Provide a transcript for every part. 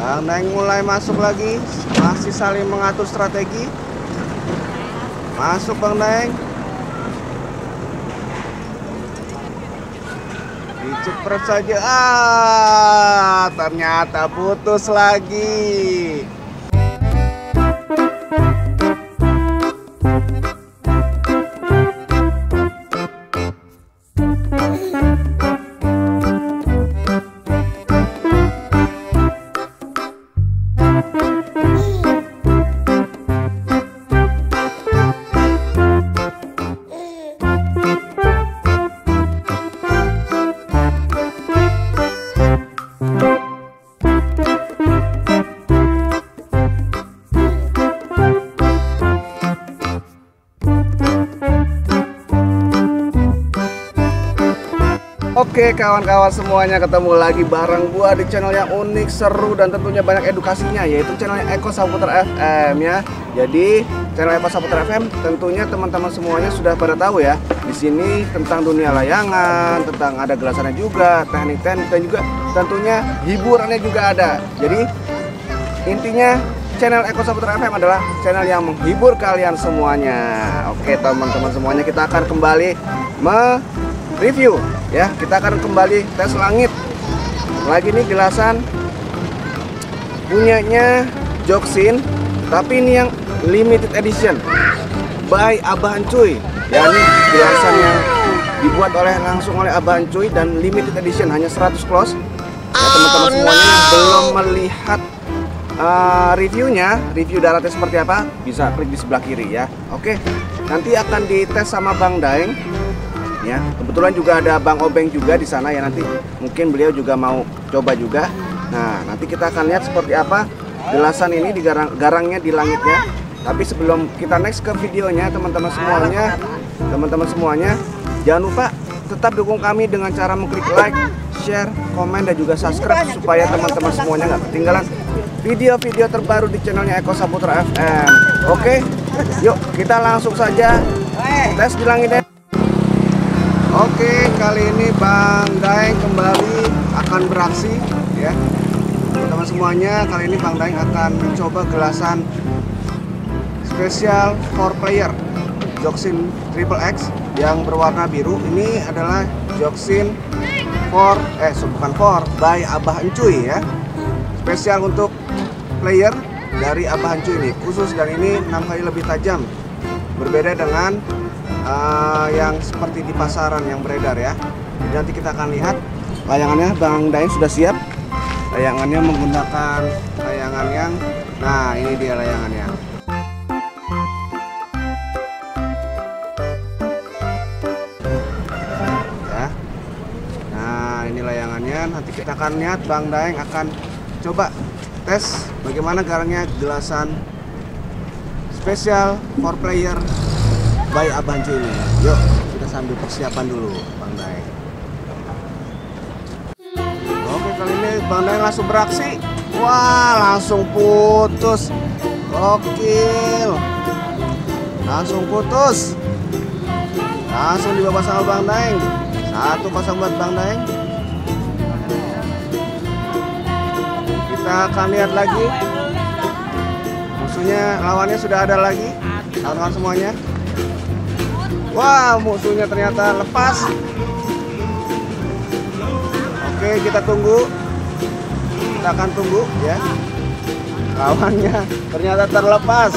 Bang Neng mulai masuk lagi. Masih saling mengatur strategi. Masuk Bang Neng. Dicepret saja. Ah ternyata putus lagi Oke kawan-kawan semuanya ketemu lagi bareng gua di channel yang unik, seru dan tentunya banyak edukasinya yaitu channelnya Eko Saputer FM ya. Jadi channel Eko Saputer FM tentunya teman-teman semuanya sudah pada tahu ya. Di sini tentang dunia layangan, tentang ada gelasannya juga, teknik-teknik dan juga tentunya hiburannya juga ada. Jadi intinya channel Eko Saputer FM adalah channel yang menghibur kalian semuanya. Oke teman-teman semuanya kita akan kembali me review. Ya kita akan kembali tes langit. Lagi nih gelasan. Punyanya Joksin tapi ini yang limited edition. By Abah Cuy. Ya ini gelasan yang dibuat oleh langsung oleh Abah Cuy dan limited edition hanya 100 close. Ya teman-teman semuanya yang belum melihat uh, reviewnya review daratnya seperti apa bisa klik di sebelah kiri ya. Oke nanti akan dites sama Bang Daeng ya. Kebetulan juga ada Bang Obeng juga di sana ya. Nanti mungkin beliau juga mau coba juga. Nah nanti kita akan lihat seperti apa gelasan ini di garang garangnya di langitnya. Tapi sebelum kita next ke videonya teman-teman semuanya teman-teman semuanya jangan lupa tetap dukung kami dengan cara mengklik like share komen dan juga subscribe supaya teman-teman semuanya nggak ketinggalan video-video terbaru di channelnya Eko Saputra FM oke yuk kita langsung saja. Tes di langitnya Oke, kali ini Bang Daeng kembali akan beraksi ya. Teman-teman semuanya, kali ini Bang Daeng akan mencoba gelasan spesial for player Joxin Triple X yang berwarna biru. Ini adalah Joxin for eh bukan for by Abah Encuy ya. Spesial untuk player dari Abah Encuy ini. Khusus dan ini 6 kali lebih tajam. Berbeda dengan uh, yang seperti di pasaran yang beredar ya. Jadi nanti kita akan lihat layangannya Bang Daeng sudah siap. Layangannya menggunakan layangan yang nah ini dia layangannya. Ya. Nah, ini layangannya. Nanti kita akan lihat Bang Daeng akan coba tes bagaimana garangnya gelasan spesial for player by Abanjo ini. Yuk, kita sambil persiapan dulu, Bang Daeng. Oke, kali ini Bang Daeng langsung beraksi. Wah, langsung putus. Gokil. Langsung putus. Langsung dibawa sama Bang Daeng. Satu kosong buat Bang Daeng. Kita akan lihat lagi. Musuhnya, lawannya sudah ada lagi. Kawan-kawan semuanya. Wah, musuhnya ternyata lepas. Oke, kita tunggu. Kita akan tunggu ya. Lawannya ternyata terlepas.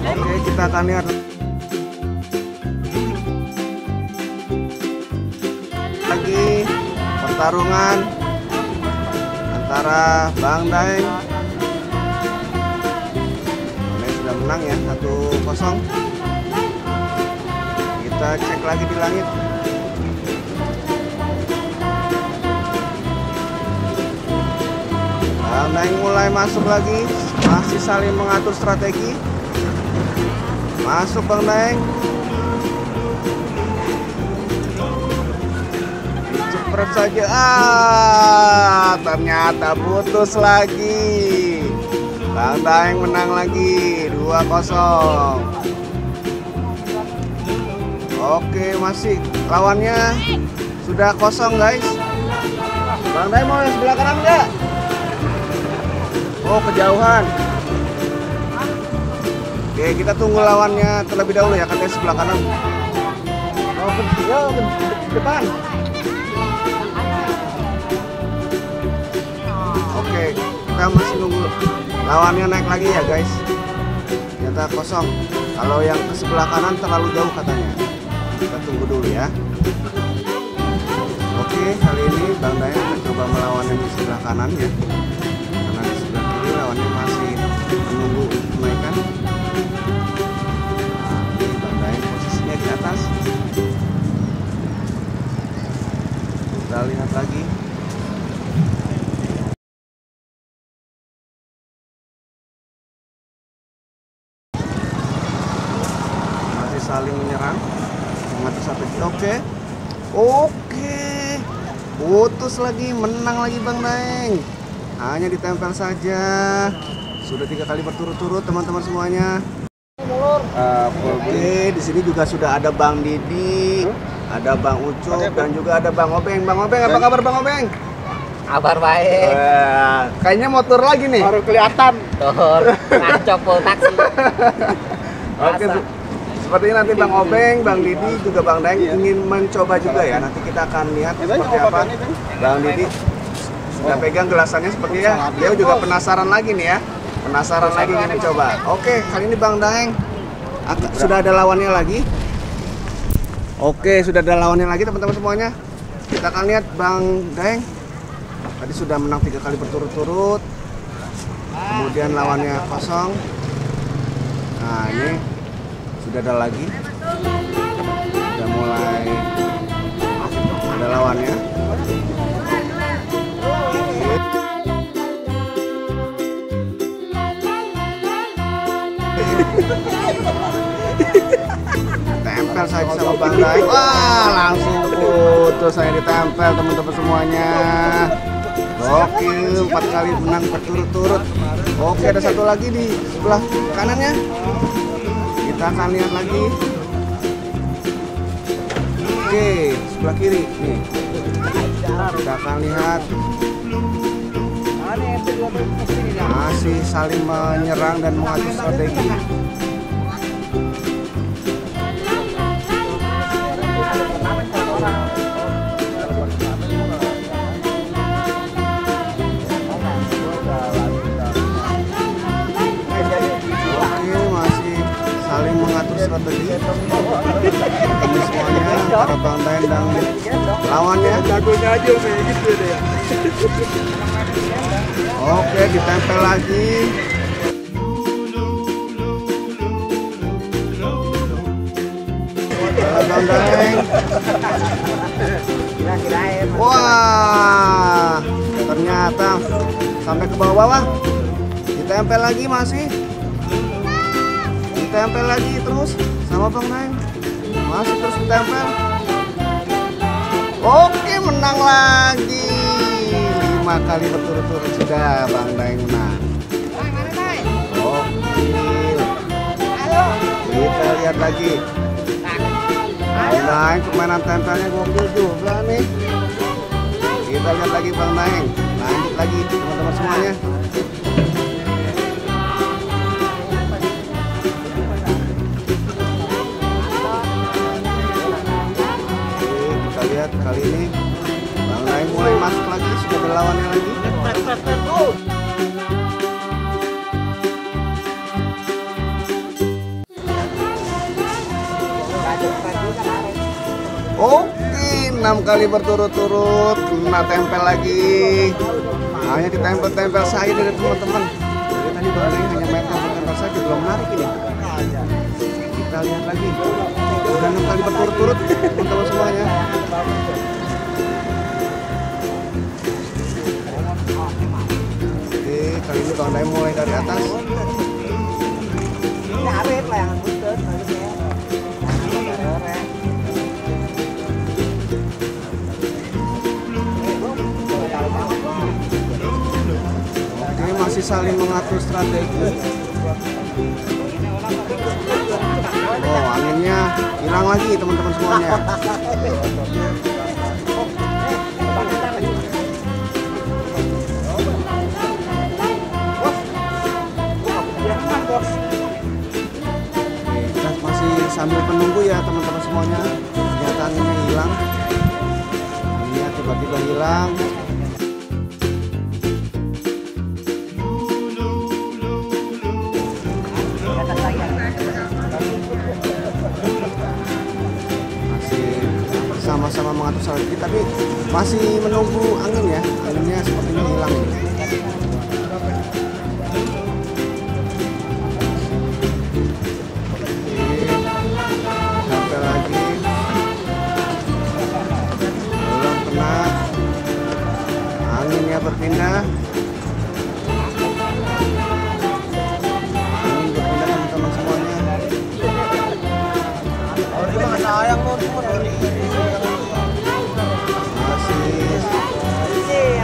Oke, kita akan lihat lagi pertarungan antara Bang Daeng menang ya 1-0 kita cek lagi di langit. Bang Daeng mulai masuk lagi. Masih saling mengatur strategi. Masuk Bang Daeng dicepret saja. Ah ternyata putus lagi. Bang Daeng menang lagi. 2-0 Oke masih lawannya sudah kosong guys Bang Dai mau yang sebelah kanan enggak? Oh, kejauhan. Oke, kita tunggu lawannya terlebih dahulu ya, katanya sebelah kanan. Oh, ke, depan. Oke, kita masih nunggu lawannya naik lagi ya, guys. Ternyata kosong. Kalau yang ke sebelah kanan terlalu jauh katanya. Kita tunggu dulu ya. Oke, kali ini Bang Dayan mencoba melawan yang di sebelah kanan ya. Karena di sebelah kiri lawannya masih menunggu untuk kenaikan. Nah, ini Bang Dayan posisinya di atas. Kita lihat lagi. Putus lagi, menang lagi Bang Daeng. Hanya ditempel saja. Sudah tiga kali berturut-turut teman-teman semuanya. Oke, di sini juga sudah ada Bang Didi, ada Bang Ucup dan juga ada Bang Obeng. Bang Obeng, apa kabar Bang Obeng? Kabar baik. Wah, kayaknya motor lagi nih. baru kelihatan Tur ngaco full taksi. Oke, Masa? Se- sepertinya nanti Bang Obeng, Bang Didi, juga Bang Daeng ingin mencoba juga ya. Nanti kita akan lihat seperti apa. Bang Didi sudah pegang gelasannya sepertinya dia juga penasaran lagi nih ya. Penasaran lagi ingin mencoba. Oke, kali ini Bang Daeng sudah ada lawannya lagi. Oke, sudah ada lawannya lagi teman-teman semuanya. Kita akan lihat Bang Daeng. Tadi sudah menang tiga kali berturut-turut. Kemudian lawannya kosong. Nah ini sudah ada lagi. Sudah mulai ada lawannya. Tempel saja sama Bang Dai. Wah, langsung putus saya ditempel teman-teman semuanya. Gokil, empat kali menang berturut-turut. Oke, ada satu lagi di sebelah kanannya. Kita akan lihat lagi. Oke, sebelah kiri nih. Kita akan lihat masih saling menyerang dan mengatur strategi. Oke, strategi. Ini semuanya Bang Daeng dan lawannya. jagonya aja kayak gitu deh ya Oke, ditempel lagi. Wah, ternyata sampai ke bawah-bawah. Ditempel lagi masih. Ditempel lagi terus sama Bang Daeng. Masih terus ditempel. Oke, menang lagi. Lima kali berturut-turut sudah Bang Daeng menang. Oke. Kita lihat lagi. Bang Daeng permainan tempelnya gokil juga nih. Kita lihat lagi Bang Daeng. Lanjut lagi teman-teman semuanya. Lihat kali ini Bang Daeng mulai masuk lagi, sudah ada lawannya lagi. Oke, enam kali berturut-turut kena tempel lagi. Hanya ditempel-tempel saja dari teman-teman. Jadi tadi Bang hanya main tempel-tempel saja, belum menarik ini. Kita lihat lagi. Sudah enam kali berturut-turut teman-teman semuanya. Bang Daeng mulai dari atas. Oke, masih saling mengatur strategi. Oh, anginnya hilang lagi teman-teman semuanya. Semuanya. Ternyata anginnya hilang. Anginnya tiba-tiba hilang. Sama-sama mengatur strategi tapi masih menunggu angin ya. Anginnya sepertinya hilang ini teman-teman semuanya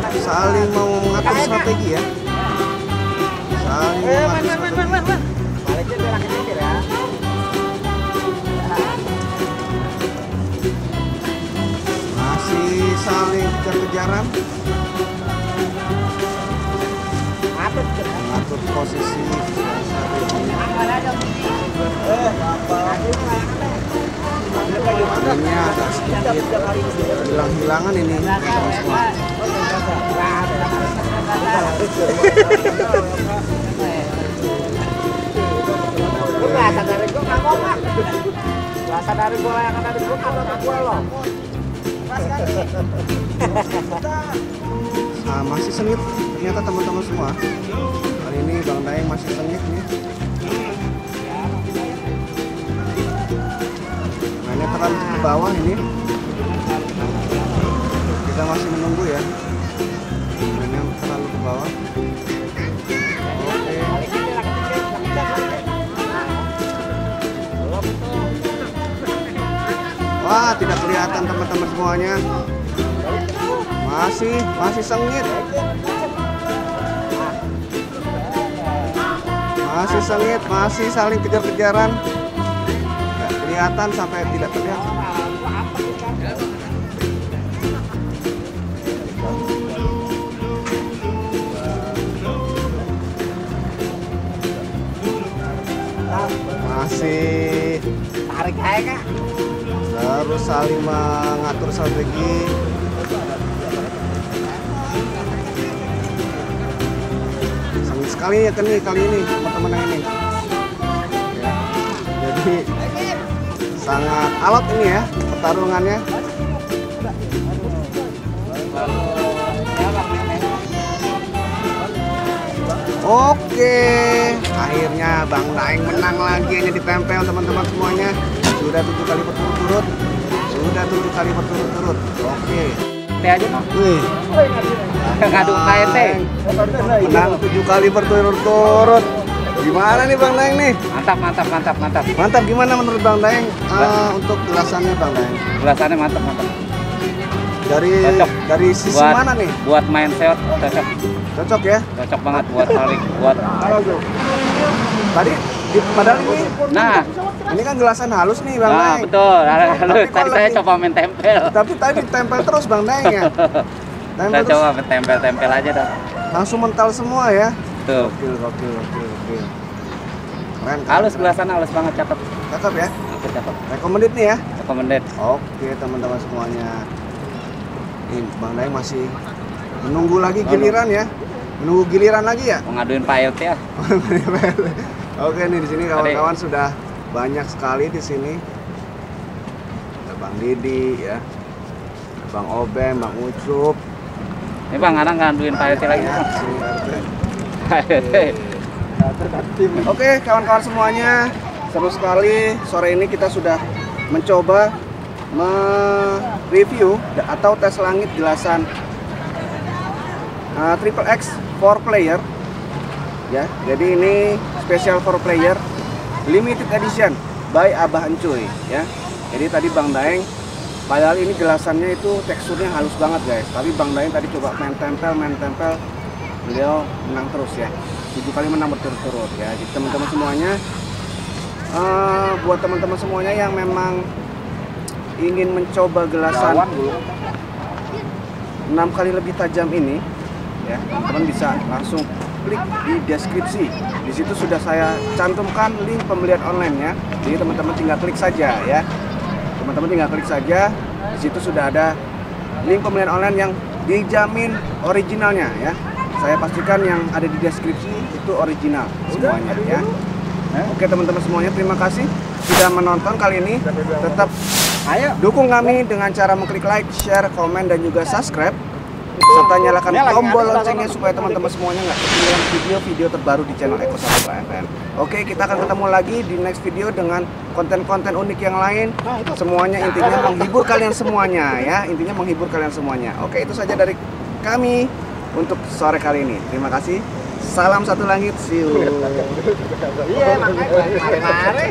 masih saling mau mengatur strategi ya. Saling mengatur strategi. Kecil ya. masih saling kejar-kejaran mengatur posisi strategi Anginnya agak sedikit hilang-hilangan ini ada. Nah, masih sengit ternyata teman-teman semua. Ini Bang Daeng masih sengit nih. Mainnya terlalu ke bawah ini. Kita masih menunggu ya. Mainnya terlalu ke bawah. Wah, tidak kelihatan teman-teman semuanya. Masih, masih sengit. Masih sengit, masih saling kejar-kejaran. Nggak kelihatan sampai tidak terlihat. Masih Tarik aja kak. harus saling mengatur strategi sengit sekali ya kali ini teman-teman yang ini ya. jadi sangat alot ini ya pertarungannya Oke, akhirnya Bang Daeng menang lagi hanya ditempel teman-teman semuanya. Sudah tujuh kali berturut-turut. Sudah tujuh kali berturut-turut. Oke. Teh aja noh. Wih, Ngadu KT. menang tujuh kali berturut-turut. Gimana nih Bang Daeng nih? Mantap mantap mantap mantap. Mantap gimana menurut Bang Daeng eh, untuk jelasannya Bang Daeng? Ulasannya mantap mantap. Dari Cocok. dari sisi Buat mana nih? buat main shot cocok Cocok ya? cocok banget buat saling buat. Tadi di, padahal ini Nah, ini kan gelasan halus nih Bang nah Daeng. betul. Lalu Tapi tadi saya lagi- coba main tempel. Tapi tadi ditempel terus Bang Daeng ya. Tempel Saya terus coba main tempel-tempel aja dah. langsung mental semua ya. Tuh. Gokil, gokil, gokil, gokil. Keren, keren. Halus keren. gelasan halus banget cakep. Cakep ya. Cakep cakep. Recommended nih ya. Recommended. Oke teman-teman semuanya. Ini Bang Daeng masih menunggu lagi giliran ya. Menunggu giliran lagi ya. Mau ngaduin Pak LT ya. Oke nih di sini kawan-kawan sudah banyak sekali di sini. Ada Bang Didi ya. Ada Bang Obeng, Bang Ucup. Ini Bang, kadang ngaduin Pak LT lagi. Ya, Oke kawan-kawan semuanya. Seru sekali. Sore ini kita sudah mencoba mereview atau tes langit gelasan uh, Triple X 4 player. Ya jadi ini spesial 4 player limited edition by Abah Encuy ya. Jadi tadi Bang Daeng padahal ini gelasannya itu teksturnya halus banget guys. Tapi Bang Daeng tadi coba main tempel main tempel beliau menang terus ya. Tujuh kali menang berturut-turut ya. Jadi teman-teman semuanya eh, buat teman-teman semuanya yang memang ingin mencoba gelasan enam kali lebih tajam ini ya teman-teman bisa langsung klik di deskripsi. Di situ sudah saya cantumkan link pembelian online nya jadi teman-teman tinggal klik saja ya. Teman-teman tinggal klik saja. Di situ sudah ada link pembelian online yang dijamin originalnya ya. Saya pastikan yang ada di deskripsi itu original semuanya ya. Oke teman-teman semuanya terima kasih sudah menonton kali ini. Tetap Ayo. dukung kami dengan cara mengklik like, share, komen dan juga subscribe serta nyalakan tombol loncengnya supaya teman-teman semuanya nggak ketinggalan video-video terbaru di channel Eko Saputra FM. Oke, kita akan ketemu lagi di next video dengan konten-konten unik yang lain. Semuanya intinya menghibur kalian semuanya ya, intinya menghibur kalian semuanya. Oke, itu saja dari kami untuk sore kali ini. Terima kasih. Salam satu langit, see you. Iya, makanya mari-mari.